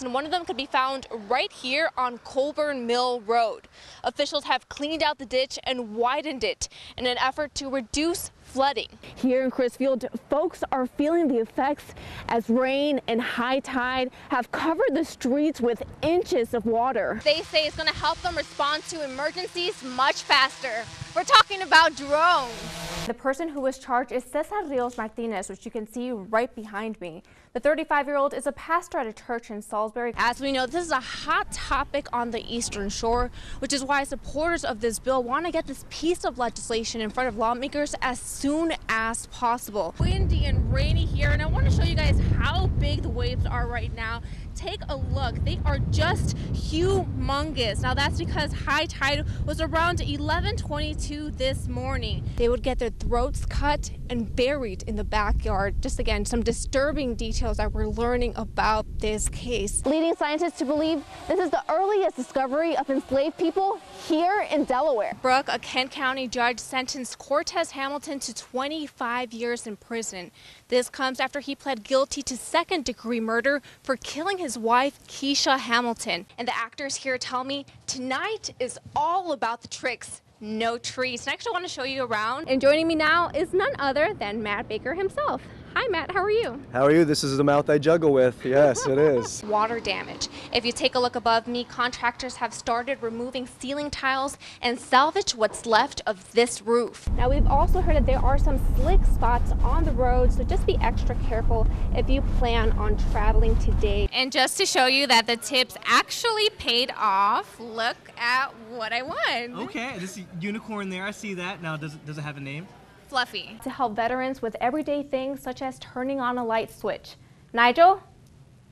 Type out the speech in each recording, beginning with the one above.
and one of them could be found right here on Colburn Mill Road. Officials have cleaned out the ditch and widened it in an effort to reduce flooding. Here in Crisfield, folks are feeling the effects as rain and high tide have covered the streets with inches of water. They say it's going to help them respond to emergencies much faster. We're talking about drones. The person who was charged is Cesar Rios Martinez, which you can see right behind me. The 35-year-old is a pastor at a church in Salisbury. As we know, this is a hot topic on the Eastern Shore, which is why supporters of this bill want to get this piece of legislation in front of lawmakers as soon as possible. Windy and rainy here, and I want to show you guys how big the waves are right now take a look. They are just humongous. Now that's because high tide was around 1122 this morning. They would get their throats cut and buried in the backyard. Just again, some disturbing details that we're learning about this case. Leading scientists to believe this is the earliest discovery of enslaved people here in Delaware. Brooke, a Kent County judge sentenced Cortez Hamilton to 25 years in prison. This comes after he pled guilty to second degree murder for killing his wife, Keisha Hamilton. And the actors here tell me tonight is all about the tricks no trees. Next, I want to show you around. And joining me now is none other than Matt Baker himself. Hi, Matt. How are you? How are you? This is the mouth I juggle with. Yes, it is. Water damage. If you take a look above me, contractors have started removing ceiling tiles and salvage what's left of this roof. Now, we've also heard that there are some slick spots on the road, so just be extra careful if you plan on traveling today. And just to show you that the tips actually paid off, look at what I won. Okay, this unicorn there, I see that. Now, does it, does it have a name? Fluffy. To help veterans with everyday things such as turning on a light switch. Nigel,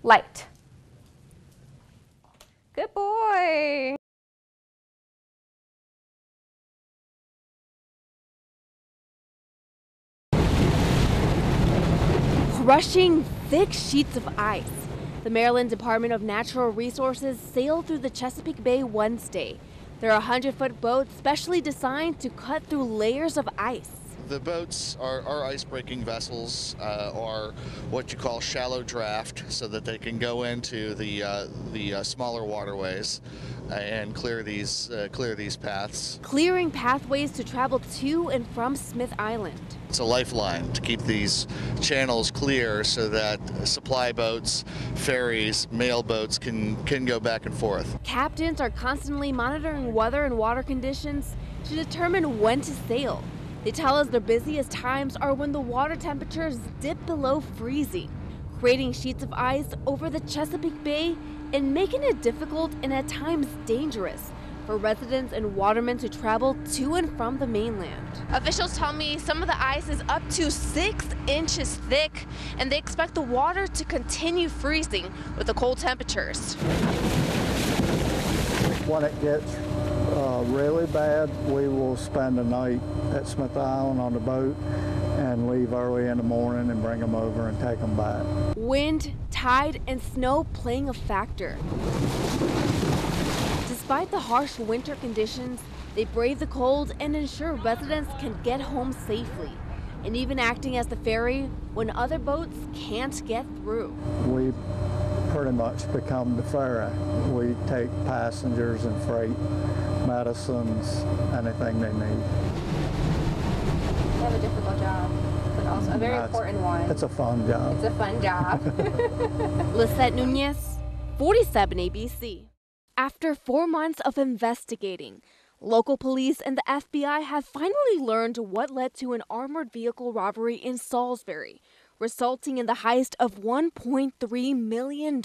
light. Good boy. Crushing thick sheets of ice. The Maryland Department of Natural Resources sailed through the Chesapeake Bay Wednesday. There are 100 foot boats specially designed to cut through layers of ice the boats our, are ice-breaking vessels, uh, are what you call shallow draft, so that they can go into the uh, the uh, smaller waterways and clear these uh, clear these paths. Clearing pathways to travel to and from Smith Island. It's a lifeline to keep these channels clear so that supply boats, ferries, mail boats can can go back and forth. Captains are constantly monitoring weather and water conditions to determine when to sail. They tell us their busiest times are when the water temperatures dip below freezing, creating sheets of ice over the Chesapeake Bay and making it difficult and at times dangerous for residents and watermen to travel to and from the mainland. Officials tell me some of the ice is up to six inches thick, and they expect the water to continue freezing with the cold temperatures. When it gets really bad, we will spend the night at Smith Island on the boat and leave early in the morning and bring them over and take them back. Wind, tide, and snow playing a factor. Despite the harsh winter conditions, they brave the cold and ensure residents can get home safely, and even acting as the ferry when other boats can't get through. We pretty much become the ferry. We take passengers and freight, medicines, anything they need. You have a difficult job, but also a very important one. It's a fun job. It's a fun job. Lissette Nunez, 47 ABC. After four months of investigating, local police and the FBI have finally learned what led to an armored vehicle robbery in Salisbury resulting in the heist of $1.3 million.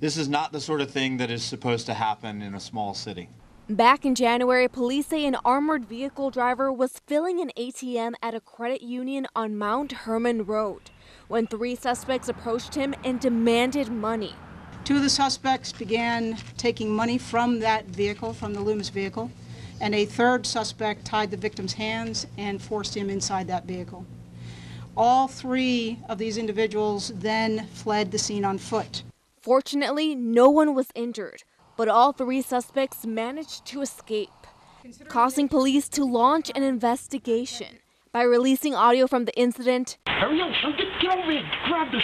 This is not the sort of thing that is supposed to happen in a small city. Back in January, police say an armored vehicle driver was filling an ATM at a credit union on Mount Hermon Road when three suspects approached him and demanded money. Two of the suspects began taking money from that vehicle, from the Loomis vehicle, and a third suspect tied the victim's hands and forced him inside that vehicle. All three of these individuals then fled the scene on foot. Fortunately, no one was injured, but all three suspects managed to escape, causing police to launch an investigation. By releasing audio from the incident, Hurry up, get, get over here, grab the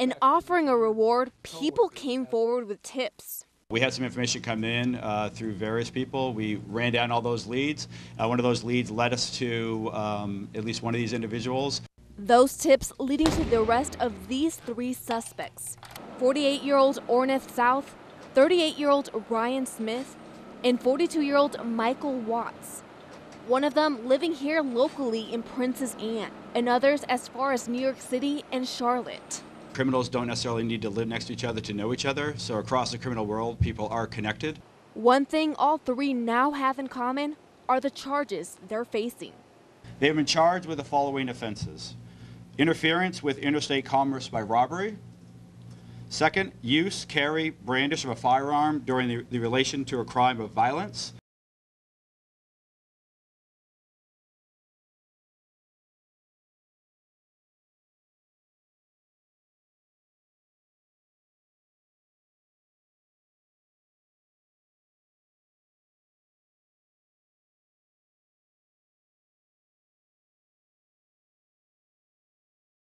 In offering a reward, people came forward with tips. We had some information come in uh, through various people. We ran down all those leads. Uh, one of those leads led us to um, at least one of these individuals. Those tips leading to the arrest of these three suspects 48 year old Orneth South, 38 year old Ryan Smith, and 42 year old Michael Watts. One of them living here locally in Princess Anne, and others as far as New York City and Charlotte. Criminals don't necessarily need to live next to each other to know each other, so across the criminal world, people are connected. One thing all three now have in common are the charges they're facing. They have been charged with the following offenses interference with interstate commerce by robbery. Second, use, carry, brandish of a firearm during the, the relation to a crime of violence.